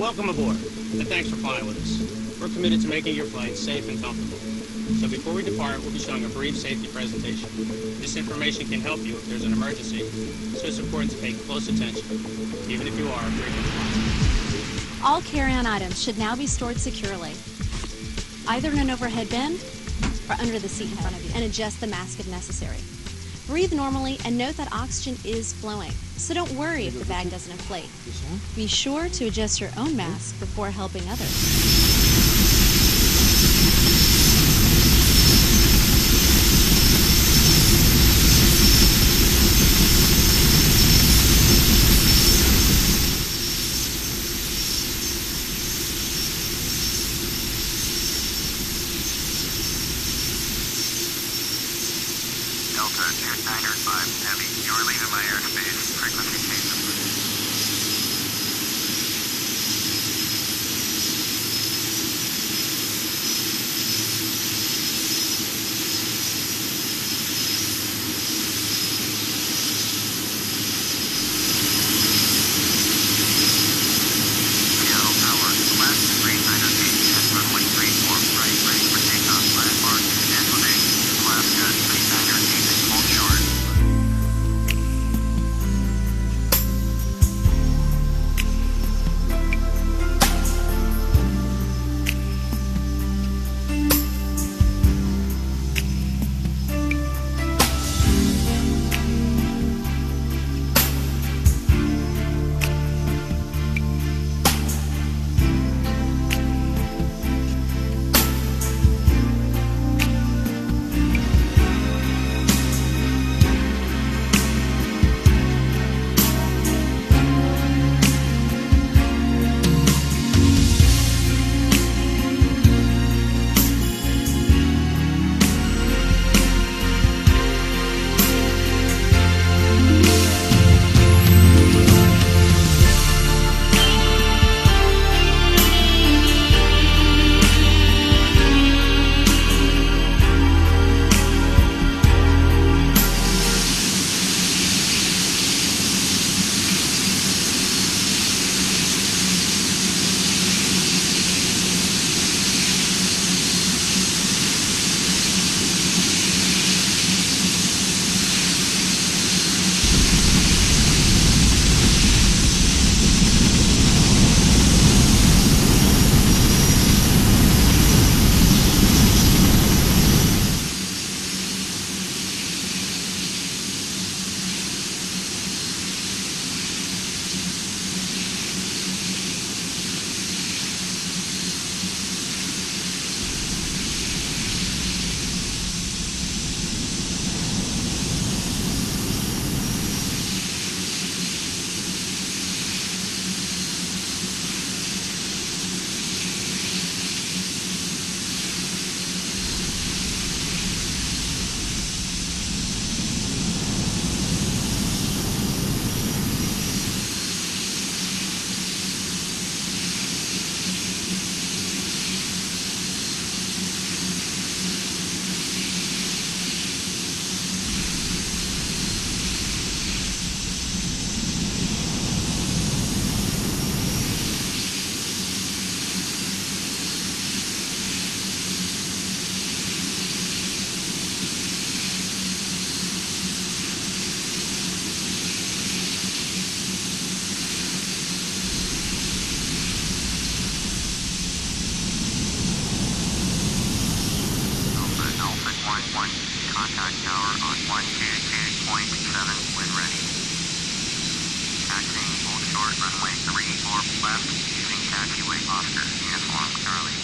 Welcome aboard, and thanks for flying with us. We're committed to making your flight safe and comfortable. So before we depart, we'll be showing a brief safety presentation. This information can help you if there's an emergency, so it's important to pay close attention, even if you are a frequent flyer. All carry-on items should now be stored securely, either in an overhead bin or under the seat in front of you, and adjust the mask if necessary. Breathe normally and note that oxygen is flowing, so don't worry if the bag doesn't inflate. Be sure to adjust your own mask before helping others. Delta, Air Niner 5 Heavy. You are leaving my airspace. Frequency changes. 1, contact tower on 1JJ point 7 when ready. Taxiing short runway 34 left using taxiway Oscar uniform Charlie